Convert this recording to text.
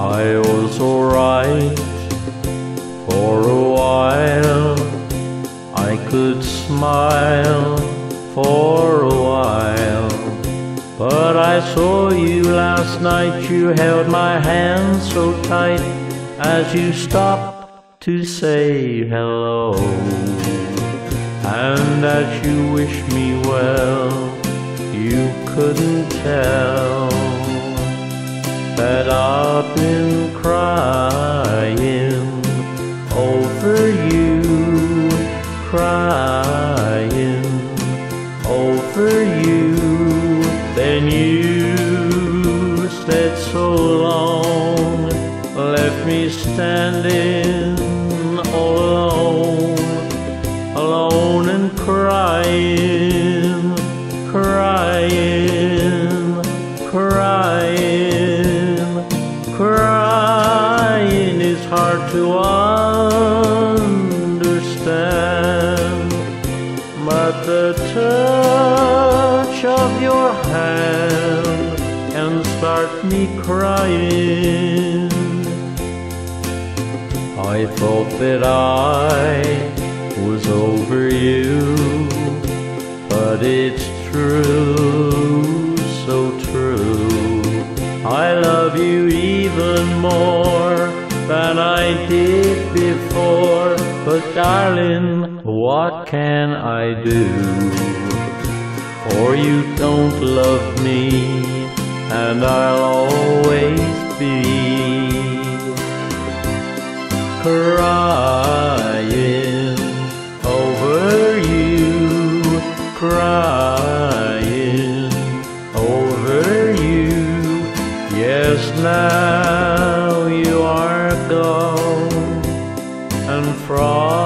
I was alright for a while. I could smile for a while. But I saw you last night, you held my hand so tight as you stopped to say hello. And as you wished me well, you couldn't tell that I've been crying over you, crying over you. Then you said so long, left me standing all alone, alone and crying, crying, hard to understand, but the touch of your hand can start me crying. I thought that I was over you, but it's true, so true. I love you even more than I did before, but darling, what can I do? For you don't love me, and I'll always gone, and from